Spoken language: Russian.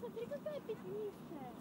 Смотри, какая пятнистая.